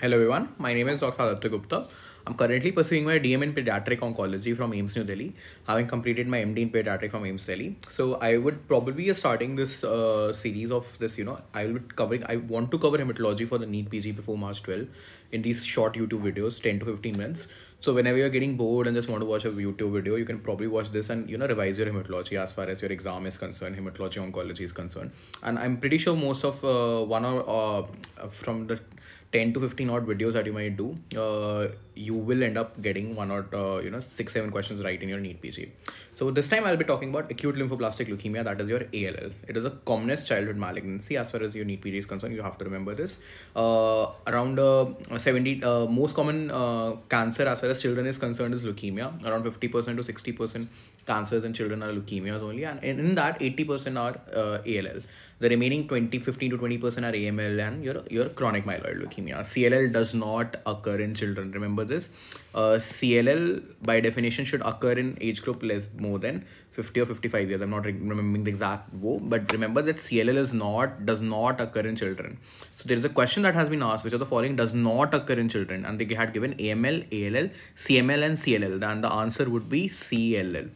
Hello everyone, my name is Dr. Aditya Gupta. I'm currently pursuing my DM in pediatric oncology from AIIMS New Delhi, having completed my MD in pediatric from AIIMS Delhi. So I would probably be starting this uh, series of this, you know, I will be covering, I want to cover hematology for the NEET PG before March 12 in these short YouTube videos, 10 to 15 minutes. So whenever you're getting bored and just want to watch a YouTube video, you can probably watch this and you know revise your hematology as far as your exam is concerned, hematology oncology is concerned. And I'm pretty sure most of uh, one or uh, from the 10 to 15 odd videos that you might do, uh, you will end up getting one or uh, you know six seven questions right in your NEET PG. So this time I'll be talking about acute lymphoblastic leukemia, that is your ALL. It is a commonest childhood malignancy as far as your NEET PG is concerned. You have to remember this. Uh, around uh, 70 uh, most common uh, cancer as far as children is concerned is leukemia. Around 50% to 60% cancers in children are leukemias only, and in that 80% are uh, ALL. The remaining 20, 15 to 20% are AML and your your chronic myeloid leukemia. CLL does not occur in children. Remember this. Uh, CLL by definition should occur in age group less more than 50 or 55 years. I'm not remembering the exact wo, but remember that CLL is not does not occur in children. So there is a question that has been asked, which of the following does not occur in children, and they had given AML, ALL, CML, and CLL, and the answer would be CLL.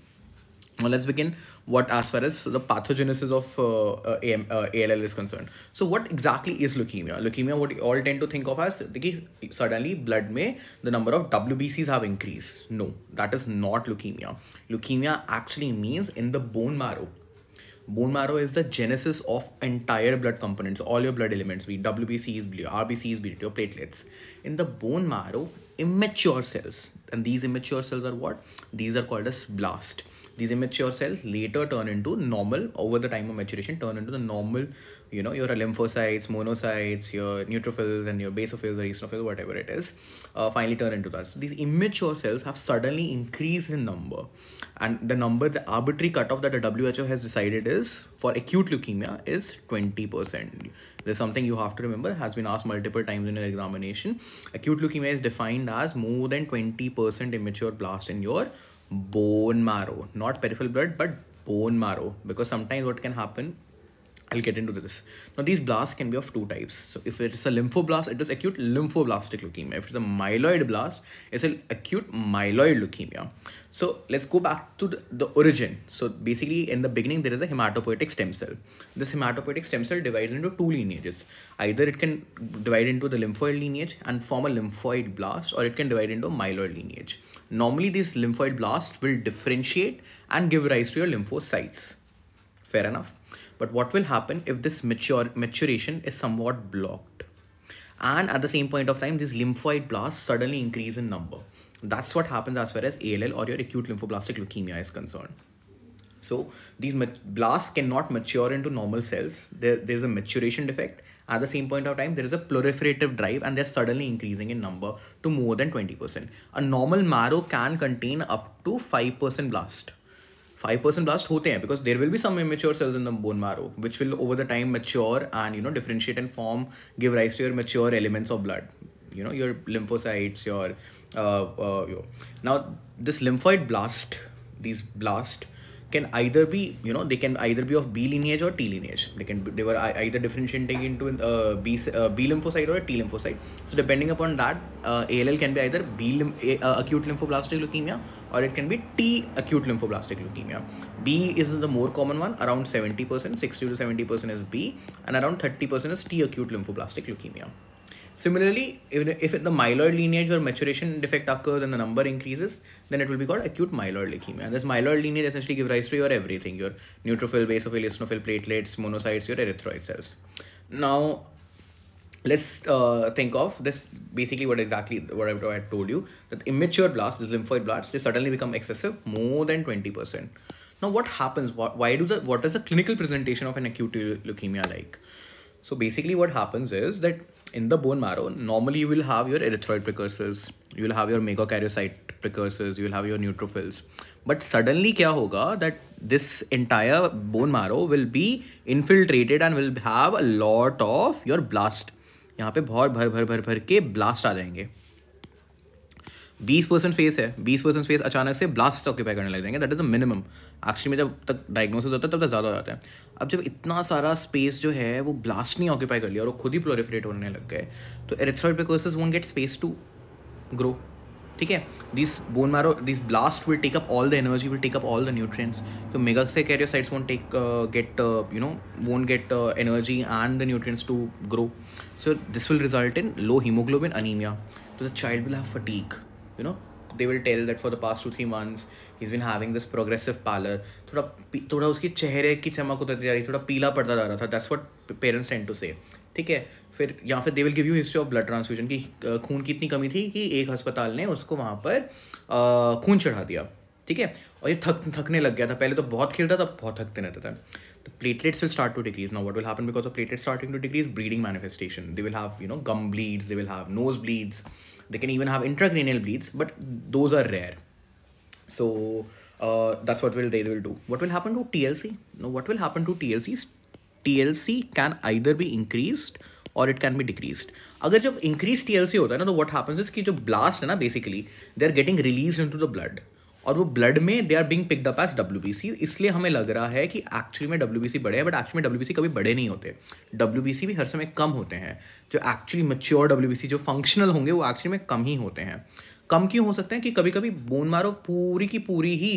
Now let's begin what as far as the pathogenesis of uh, uh, AM, uh, ALL is concerned. So what exactly is leukemia? Leukemia, what you all tend to think of as suddenly blood may the number of WBCs have increased. No, that is not leukemia. Leukemia actually means in the bone marrow. Bone marrow is the genesis of entire blood components, all your blood elements, be WBCs, RBCs, be your platelets. In the bone marrow, immature cells, and these immature cells are what? These are called as blast these immature cells later turn into normal. Over the time of maturation turn into the normal you know your lymphocytes monocytes your neutrophils and your basophils or eosinophils whatever it is uh, finally turn into that. So these immature cells have suddenly increased in number. And the number the arbitrary cutoff that the WHO has decided is for acute leukemia is 20% there's something you have to remember has been asked multiple times in your examination. Acute leukemia is defined as more than 20% immature blast in your bone marrow, not peripheral blood, but bone marrow. Because sometimes what can happen, I'll get into this. Now, these blasts can be of two types. So, if it's a lymphoblast, it is acute lymphoblastic leukemia. If it's a myeloid blast, it's an acute myeloid leukemia. So, let's go back to the, the origin. So, basically, in the beginning, there is a hematopoietic stem cell. This hematopoietic stem cell divides into two lineages. Either it can divide into the lymphoid lineage and form a lymphoid blast, or it can divide into a myeloid lineage. Normally, these lymphoid blasts will differentiate and give rise to your lymphocytes. Fair enough. But what will happen if this mature maturation is somewhat blocked? And at the same point of time, these lymphoid blasts suddenly increase in number. That's what happens as far as ALL or your acute lymphoblastic leukemia is concerned. So these blasts cannot mature into normal cells. There, there's a maturation defect. At the same point of time, there is a proliferative drive and they're suddenly increasing in number to more than 20%. A normal marrow can contain up to 5% blast. 5% blast hote hain because there will be some immature cells in the bone marrow which will over the time mature and you know differentiate and form give rise to your mature elements of blood you know your lymphocytes your uh, uh, your, now this lymphoid blast these blast can either be you know they can either be of B lineage or T lineage. They can they were either differentiating into uh, B uh, B lymphocyte or a T lymphocyte. So depending upon that, uh, ALL can be either B uh, acute lymphoblastic leukemia or it can be T acute lymphoblastic leukemia. B is the more common one, around 70%, 60 to 70% is B, and around 30% is T acute lymphoblastic leukemia. Similarly, if, the myeloid lineage or maturation defect occurs and the number increases, then it will be called acute myeloid leukemia. And this myeloid lineage essentially gives rise to your everything, your neutrophil, basophil, eosinophil, platelets, monocytes, your erythroid cells. Now, let's uh, think of this basically what exactly what I, told you that immature blasts, these lymphoid blasts, they suddenly become excessive more than 20%. Now, what happens? Why do the what is the clinical presentation of an acute leukemia like? So basically, what happens is that in the bone marrow, normally you will have your erythroid precursors, you will have your megakaryocyte precursors, you will have your neutrophils. But suddenly kya hoga that this entire bone marrow will be infiltrated and will have a lot of your blast. यहाँ पे बहुत भर भर भर भर के blast आ जाएँगे बीस परसेंट स्पेस है, बीस परसेंट स्पेस अचानक से ब्लास्ट ऑक्यूपाई करने लग जाएँगे that is a minimum actually में जब तक डायग्नोसिस होता है, तब तक ज़्यादा हो जाता है। अब जब इतना सारा स्पेस जो है, वो ब्लास्ट नहीं ऑक्यूपाई कर लिया और वो खुद ही प्लोरिफरेट होने लग गए तो erythroid precursors won't get space to grow ठीक है? This bone marrow this blast will take up all the energy will take up all the nutrients तो megakaryocytes won't take get you know won't get energy and the nutrients to grow so this will result in low hemoglobin anemia. So the child will have you know they will tell that for the past two three months he is been having this progressive pallor थोड़ा थोड़ा उसके चेहरे की चमक उतरती जा रही थोड़ा पीला पड़ता जा रहा था. That's what parents tend to say ठीक है? फिर, या फिर they will give you history of blood transfusion की खून की इतनी कमी थी कि एक अस्पताल ने उसको वहाँ पर खून चढ़ा दिया. ठीक है? और ये थक, थकने लग गया था. पहले तो बहुत खेलता था, बहुत थकते रहता था. तो platelets will start to decrease now what will happen because of platelet starting to decrease bleeding manifestation they will have you know gum bleeds they will have nose bleeds they can even have intracranial bleeds, but those are rare. So uh, that's what will they will do. What will happen to TLC? No, what will happen to TLC? TLC can either be increased और it can be decrease अगर जब increase T होता है ना तो what happens is कि जो blast है ना basically they are getting release into the blood और वो ब्लड में they are being picked up as W इसलिए हमें लग रहा है कि एक्चुअली में डब्ल्यू बी सी बड़े हैं बट एक्चुअली में डब्ल्यू बी सी कभी बड़े नहीं होते। डब्ल्यू बी सी भी हर समय कम होते हैं। जो एक्चुअली मच्योर डब्ल्यू जो फंक्शनल होंगे, वो एक्चुअली में कम ही होते हैं। कम क्यों हो सकते हैं कि कभी कभी बोन मारो पूरी की पूरी ही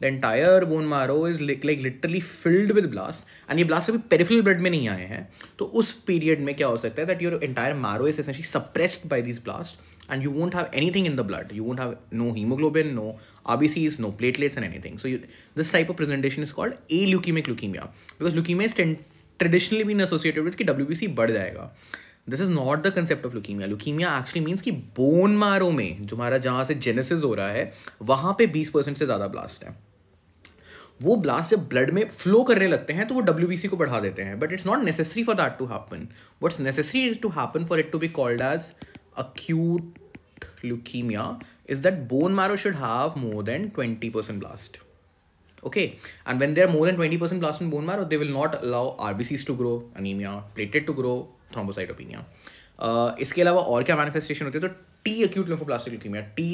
the entire bone marrow is like literally filled with blast and ये ब्लास्ट अभी पेरिफिल ब्लड में नहीं आए हैं। तो उस पीरियड में क्या हो सकता है that your entire marrow is essentially suppressed by this blast and you won't have anything in the blood. You won't have no hemoglobin, no RBCs, no platelets, and anything. So you, this type of presentation is called aleukemic leukemia because leukemia is traditionally been associated with कि WBC बढ़ जाएगा. This is not the concept of leukemia. Leukemia actually means कि bone marrow में जो हमारा जहाँ से genesis हो रहा है वहाँ पे 20 परसेंट से ज़्यादा blast है वो ब्लास्ट जब ब्लड में फ्लो करने लगते हैं तो वो डब्ल्यूबीसी को बढ़ा देते हैं but it's not necessary for that to happen what's necessary is to happen for it to be called as acute leukemia is that bone marrow should have more than 20% blast. Okay, and when there are more than 20% blast in bone marrow, they will not allow RBCs to grow, anemia, platelet to grow, thrombocytopenia. Uh, इसके अलावा और क्या manifestation होती है तो T acute lymphoblastic leukemia T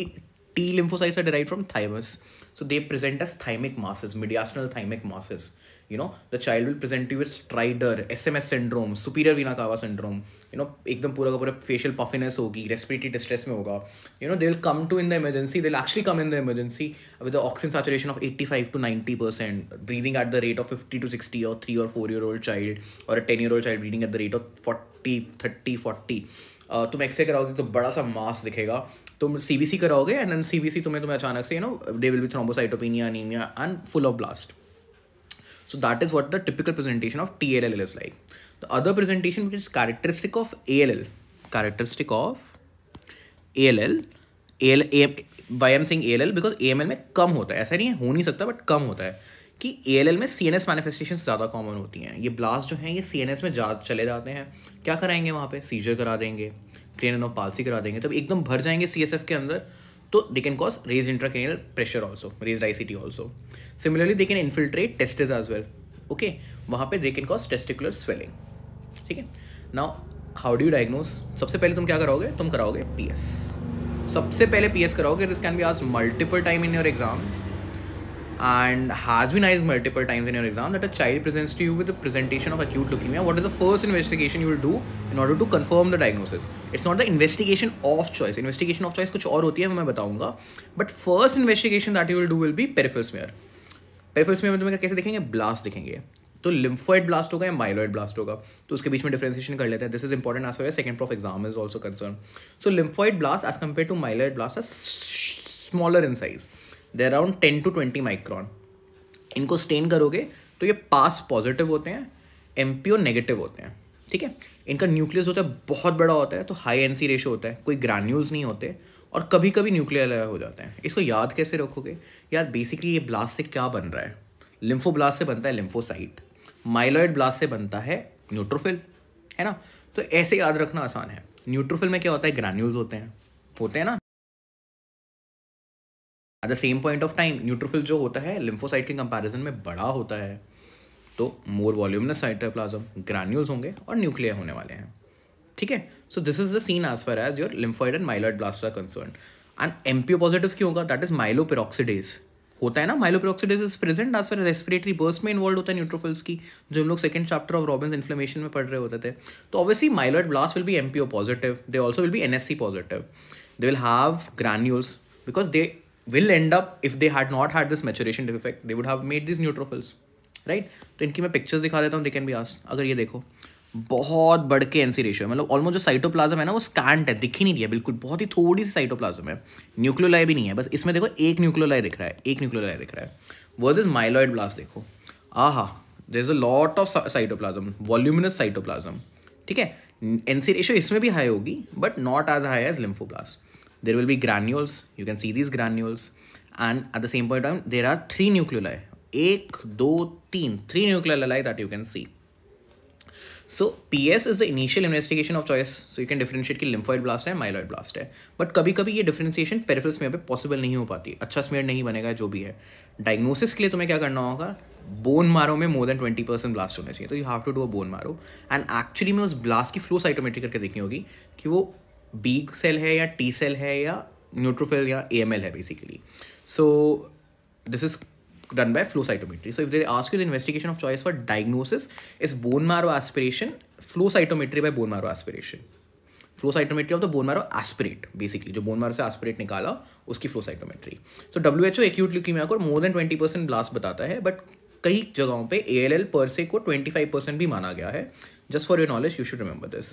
T lymphocytes are derived from thymus. So they present as thymic masses, mediastinal thymic masses. You know the child will present you stridor S M S syndrome superior vena cava syndrome you know एकदम पूरा का पूरा facial puffiness होगी respiratory distress में होगा you know they will come to in the emergency they'll actually come in the emergency with the oxygen saturation of eighty five to ninety percent breathing at the rate of fifty to sixty और three और four year old child और ten year old child breathing at the rate of forty thirty forty तुम एक्से कराओगे तो बड़ा सा मास दिखेगा। तुम सी बी सी कराओगे and an C B C तुम्हें तुम्हें अचानक से you know they will be thrombocytopenia anaemia and full of blast So that is what the typical presentation of TLL is like. The other presentation which is characteristic of ALL, characteristic of ALL, AL, AM, why I'm saying ALL because AML में कम होता है ऐसा नहीं है हो नहीं सकता बट कम होता है कि ए में एस मैनिफेस्टेशन ज़्यादा कॉमन होती हैं ये ब्लास्ट जो हैं ये एस में जा चले जाते हैं क्या कराएँगे वहाँ पे सीजर करा देंगे ऑफ़ पालसी करा देंगे तब एकदम भर जाएँगे एफ़ के अंदर तो they can cause raise intracranial pressure also raise ICT also similarly they can infiltrate testes as well okay वहाँ पे they can cause testicular swelling ठीक है? Now how do you diagnose सबसे पहले तुम क्या कराओगे? तुम कराओगे पी एस सबसे पहले पी एस कराओगे दिस कैन बी आज multiple time in your exams and has been asked multiple times in your exam that a child presents to you with a presentation of acute leukemia, what is the first investigation you will do in order to confirm the diagnosis? It's not the investigation of choice. Investigation of choice कुछ और होती है मैं बताऊँगा but first investigation that you will do will be peripheral smear peripheral smear में तुम्हें कैसे दिखेंगे ब्लास्ट दिखेंगे तो लिम्फोइड ब्लास्ट होगा या माइलॉइड ब्लास्ट होगा तो उसके बीच में डिफ्रेंसिएशन कर लेते हैं this is important as far second of exam is also concern so lymphoid blast as compare to myeloid blast smaller in size they around ten to twenty micron इनको stain करोगे तो ये पास पॉजिटिव होते हैं M negative होते हैं, ठीक है? इनका न्यूक्लियस होता है, बहुत बड़ा होता है तो हाई एन सी रेशो होता है, कोई ग्रैन्यूल्स नहीं होते, और कभी कभी न्यूक्लियर हो जाते हैं। इसको याद कैसे रखोगे? यार बेसिकली ये ब्लास्ट से क्या बन रहा है? लिम्फो ब्लास्ट से बनता है लिम्फोसाइट माइलॉइड ब्लास्ट से बनता है न्यूट्रोफिल है ना? तो ऐसे याद रखना आसान है। न्यूट्रोफिल में क्या होता है? ग्रैन्यूल्स होते हैं होते हैं ना? At the same point of time neutrophil जो होता है लिम्फोसाइट के कंपैरिजन में बड़ा होता है। तो मोर वॉल्यूमनस साइटोप्लाज्म ग्रैन्यूल्स होंगे और न्यूक्लियर होने वाले हैं। ठीक है? So this is the scene as far as your lymphoid and myeloid blast are concern and M MPO positive क्यों होगा? दैट इज़ माइलोपेरोक्सीडेज होता है ना? Myeloperoxidase is present as far respiratory burst में इन्वॉल्व होता है न्यूट्रोफिल्स की, जो हम लोग second chapter of Robbins inflammation में पढ़ रहे होते थे। तो obviously myeloid blast will be MPO positive they also will be NSC positive they will have granules because they will end up, if they had not had this maturation defect, they would have made these neutrophils right तो इनकी मैं pictures दिखा देता हूँ they can be asked अगर ये देखो। बहुत बढ़ के एनसी रेशियो है मतलब ऑलमोस्ट जो साइटोप्लाज्म है ना, वो स्कैंट है, दिख ही नहीं रही है बिल्कुल, बहुत ही थोड़ी सी साइटोप्लाज्म है। न्यूक्लियोलाई भी नहीं है, बस इसमें देखो एक न्यूक्लियोलाई दिख रहा है, एक न्यूक्लियोलाई दिख रहा है। वर्स इज़ माइलॉइड ब्लास्ट देखो। आ हा there is a lot of cytoplasm voluminous cytoplasm ठीक है? एनसी रेशियो इसमें भी हाई होगी but not as high as lymphoblast there will be granules you can see these granules and at the same point of time there are three nuclei एक दो तीन three nuclei that you can see so PS is the initial investigation of choice so you can differentiate कि lymphoid blast है myeloid blast है but कभी कभी ये differentiation peripheral smear पे possible नहीं हो पाती अच्छा smear नहीं बनेगा जो भी है diagnosis के लिए तुम्हें क्या करना होगा बोन मारो में more than twenty percent blast होना चाहिए तो you have to do a bone marrow and actually में उस ब्लास्ट की फ्लो साइटोमेट्री करके देखनी होगी कि वो बी सेल है या टी सेल है या न्यूट्रोफिल या ए एम एल है basically so this is done by flow cytometry. So if they ask you the investigation of choice for diagnosis is bone marrow aspiration, flow cytometry by bone marrow aspiration. Flow cytometry of the bone marrow aspirate basically जो bone marrow से aspirate निकाला उसकी flow cytometry so W H O acute leukaemia को more than twenty percent blast बताता है but कई जगहों पे ए एल एल पर से को ट्वेंटी फाइव परसेंट भी माना गया है. Just for your knowledge you should remember this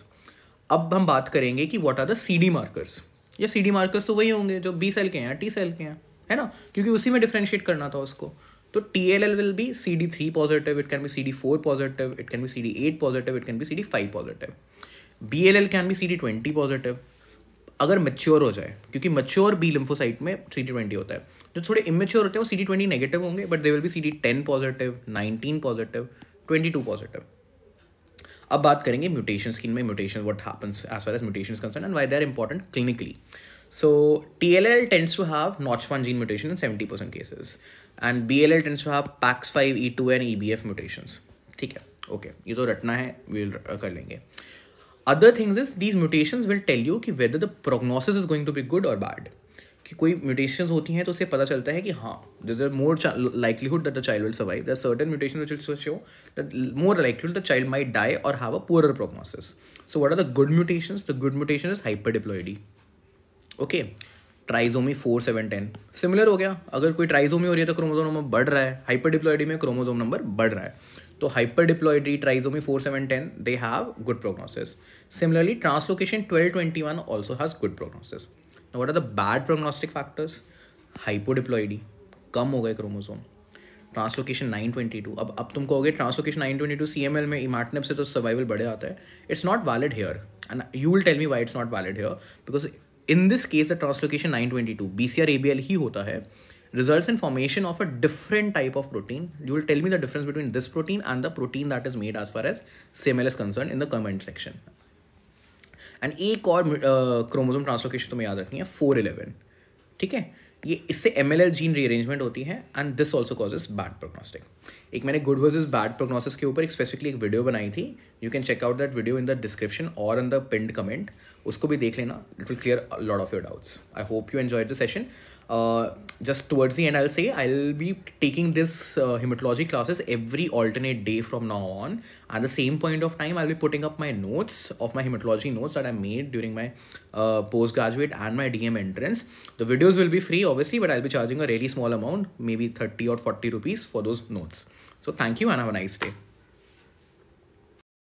अब हम बात करेंगे कि what are the C D markers या सी डी मार्कर्स तो वही होंगे जो बी सेल के हैं टी सेल के हैं है ना क्योंकि उसी में डिफ्रेंशिएट करना था उसको तो T L L will be C D three positive it can be C D four positive it can be C D eight positive it can be C D five positive B L L can be C D twenty positive अगर mature हो जाए क्योंकि mature B lymphocyte में C D twenty होता है जो थोड़े immature होते हैं वो सी डी ट्वेंटी नेगेटिव होंगे but they will be C D ten positive nineteen positive twenty two positive अब बात करेंगे म्यूटेशन स्किन में mutation what happens as far as mutation concern and why they are important clinically so T L L tends to have Notch one gene mutation in to have Notch1 gene mutation in 70% cases and BLL tends to have PAX5, E2 and EBF mutations. ठीक है okay. ये तो रटना है will कर लेंगे other things is these mutations will tell you कि whether the prognosis is going to be good और बैड कि कोई म्यूटेशंस होती हैं तो उसे पता चलता है कि हाँ this are more likelihood that the child will survive there certain mutation which show that more likelihood the child might die और have a poor prognosis so what are the good mutations the good mutation is hyper okay trisomy four seven ten similar हो गया। अगर कोई trisomy हो रही है तो chromosome number बढ़ रहा है। हाइपर डिप्लॉइडी में क्रोमोजोम नंबर बढ़ रहा है। तो hyper diploidy trisomy four seven ten they have good prognosis similarly translocation twelve twenty one also has good prognosis what are the bad prognostic factors hypodiploidy कम हो गए chromosome translocation nine twenty two अब अब तुम कहोगे translocation सी M L में इमार्टनेप से तो सर्वाइवल बढ़े आता है. It's not valid here and you will tell me why it's not valid here because in this case the translocation C A B L ही होता है, results in formation of a different type of protein. You will tell me the difference between this protein and the protein that is made as far as CML is concerned in the comment section. And एक और chromosome translocation तुम्हें याद रखनी है four eleven ठीक है? ये इससे M L L gene rearrangement होती है and this also causes bad prognostic एक मैंने गुड वर्सेज बैड प्रोग्नोसिस के ऊपर एक स्पेसिफिकली एक वीडियो बनाई थी. You can check out that video in the description और इन द पिंड कमेंट उसको भी देख लेना it will clear lot of your doubts I hope you enjoy the session uh, just towards the end i'll say i'll be taking this uh, hematology classes every alternate day from now on at the same point of time i'll be putting up my notes of my hematology notes that i made during my uh, postgraduate and my dm entrance the videos will be free obviously but i'll be charging a really small amount maybe 30 or 40 rupees for those notes so thank you and have a nice day